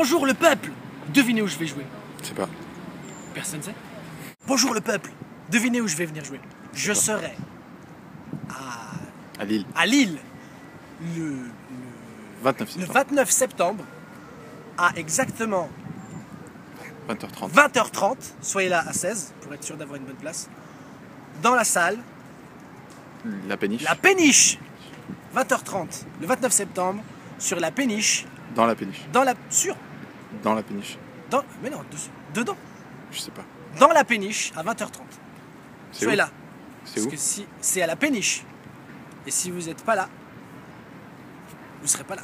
Bonjour le peuple Devinez où je vais jouer. Je sais pas. Personne sait Bonjour le peuple Devinez où je vais venir jouer. Je serai à, À Lille. à Lille le, le- 29 le septembre. 29 septembre à exactement 20h30. 20h30. Soyez là à 16 pour être sûr d'avoir une bonne place. Dans la salle, La péniche. la péniche 20h30, le 29 septembre, sur la péniche, Dans la péniche. dans la. Sur. Dans la péniche. Dans, mais non, dedans. Je sais pas. Dans la péniche à 20h30. C'est Soyez là. C'est Parce où que si c'est à la péniche. Et si vous n'êtes pas là, vous serez pas là.